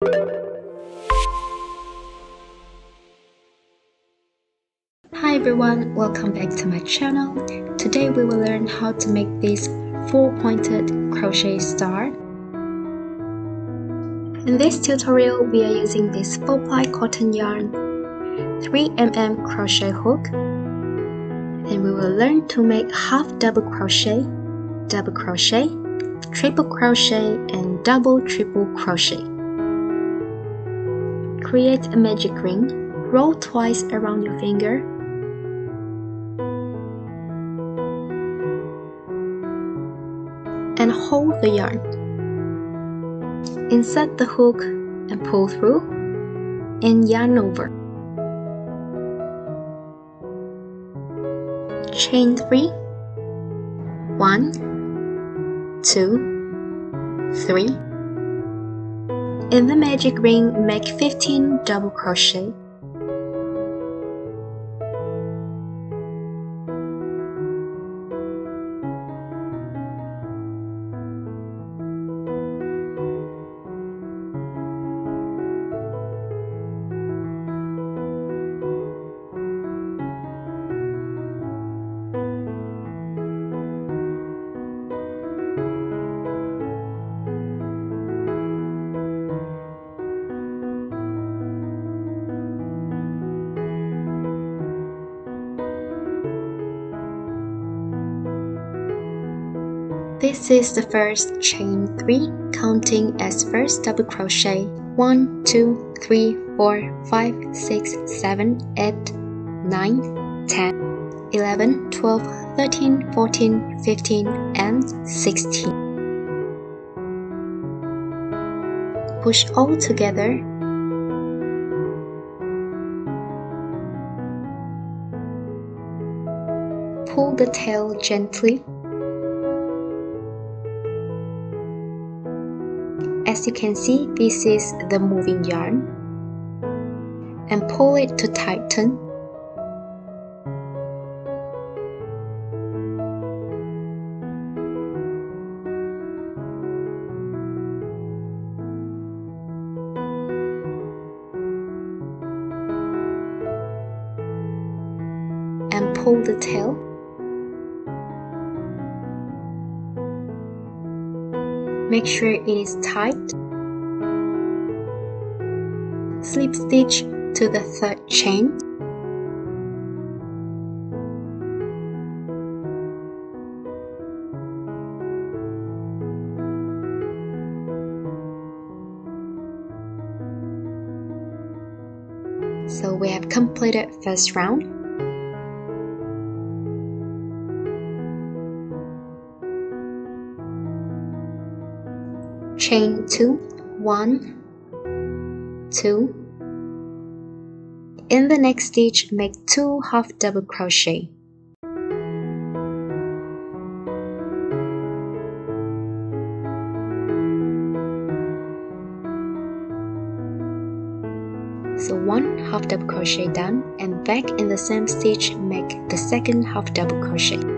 Hi everyone, welcome back to my channel. Today we will learn how to make this four-pointed crochet star. In this tutorial, we are using this 4-ply cotton yarn, 3mm crochet hook, and we will learn to make half double crochet, double crochet, triple crochet, and double triple crochet. Create a magic ring, roll twice around your finger, and hold the yarn. Insert the hook and pull through and yarn over. Chain 3 1 2 3 In the magic ring make 15 double crochet This is the first chain 3 counting as first double crochet. 1, 2, 3, 4, 5, 6, 7, 8, 9, 10, 11, 12, 13, 14, 15 and 16. Push all together. Pull the tail gently As you can see, this is the moving yarn. And pull it to tighten. Make sure it is tight. Slip stitch to the third chain. So we have completed first round. Chain 2 1 2 in the next stitch make 2 half double crochet. So one half double crochet done and back in the same stitch make the second half double crochet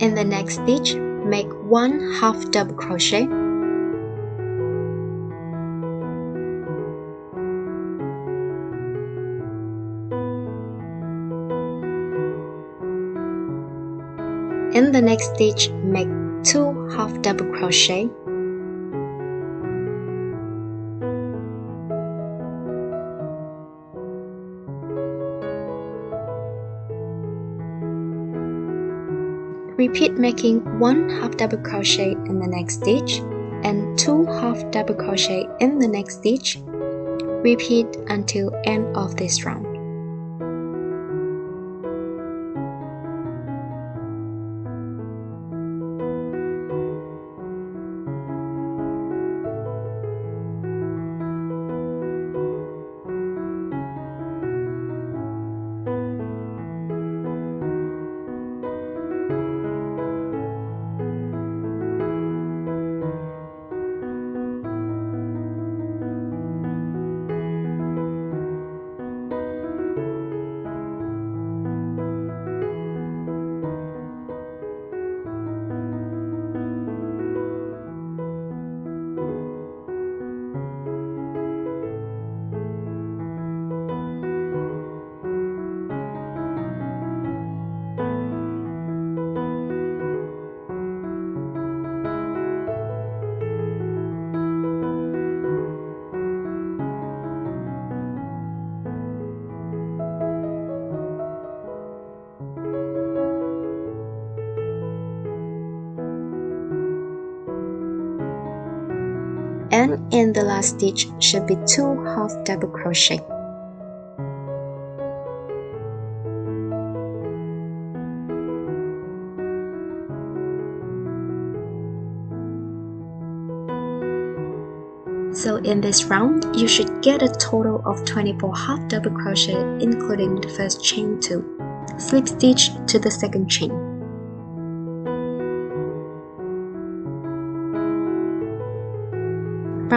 In the next stitch, make one half double crochet. In the next stitch, make two half double crochet. Repeat making 1 half double crochet in the next stitch and 2 half double crochet in the next stitch. Repeat until end of this round. In the last stitch should be two half double crochet So in this round, you should get a total of 24 half double crochet including the first chain 2. Slip stitch to the second chain.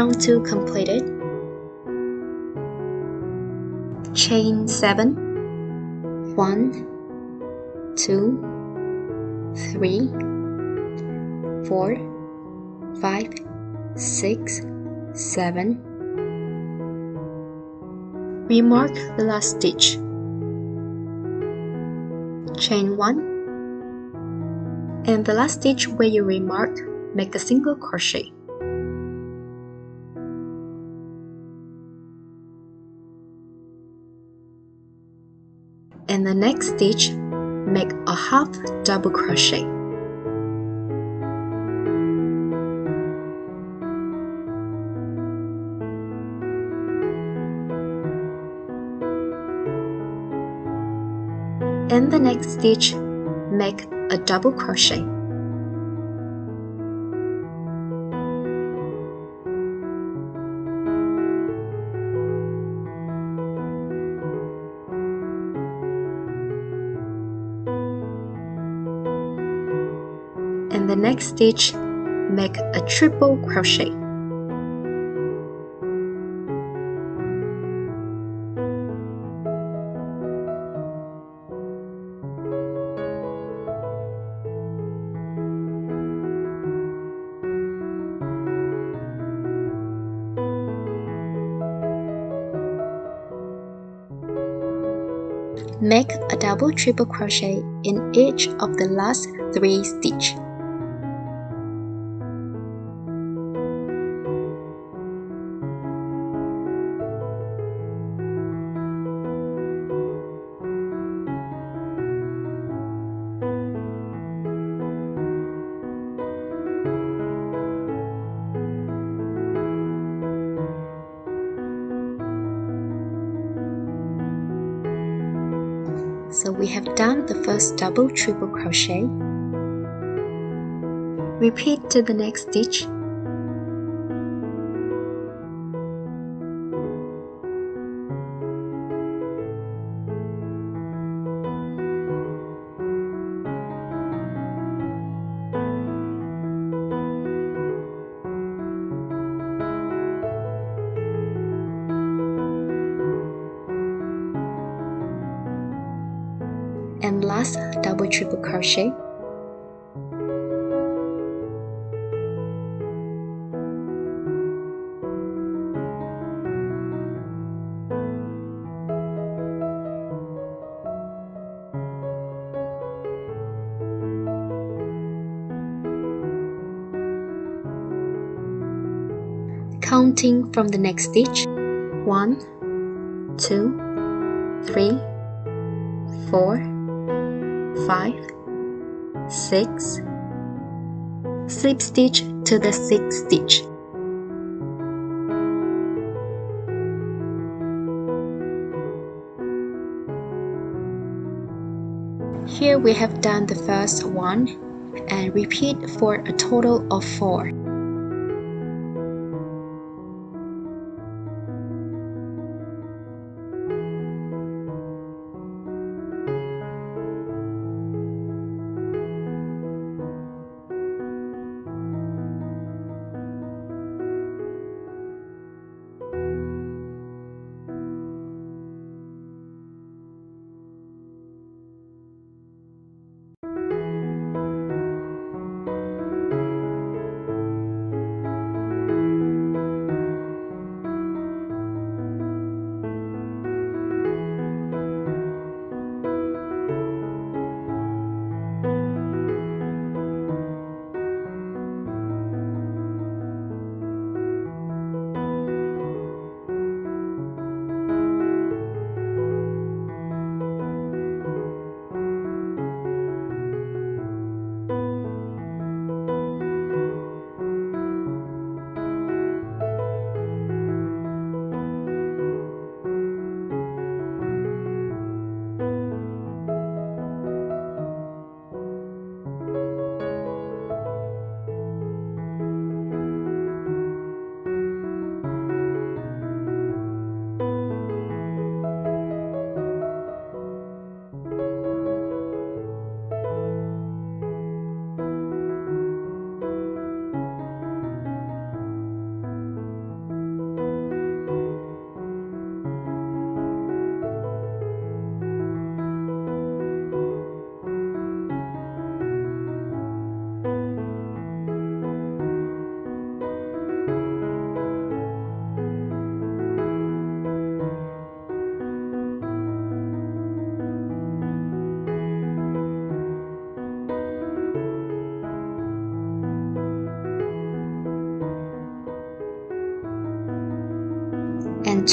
Round 2 completed. Chain 7 1 2 3 4 5 6 7 remark the last stitch. Chain 1 and the last stitch where you remark make a single crochet in the next stitch make a half double crochet In the next stitch, make a double crochet. The next stitch, make a triple crochet. Make a double triple crochet in each of the last 3 stitches. We have done the first double triple crochet. Repeat to the next stitch. Last double triple crochet. Counting from the next stitch. One two three four five, six, slip stitch to the sixth stitch. Here we have done the first one and repeat for a total of 4.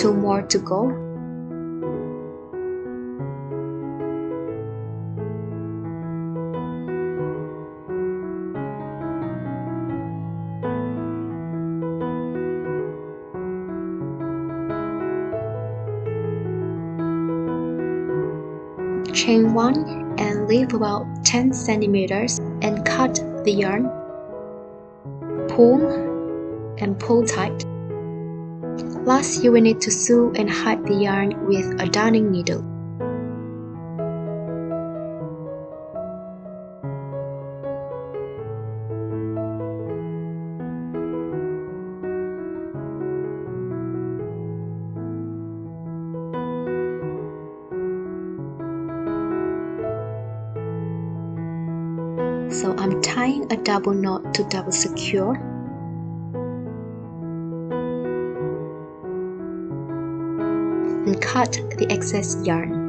Two more to go. Chain 1 and leave about 10 centimeters and cut the yarn. Pull and pull tight. Last, you will need to sew and hide the yarn with a darning needle. So I'm tying a double knot to double secure and cut the excess yarn.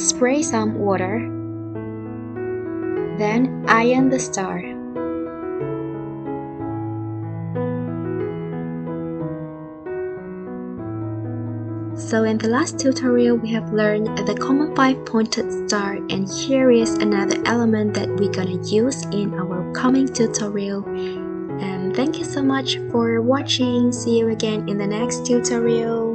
Spray some water. Then iron the star. So in the last tutorial we have learned the common 5 pointed star and here is another element that we're gonna use in our coming tutorial. And thank you so much for watching. See you again in the next tutorial.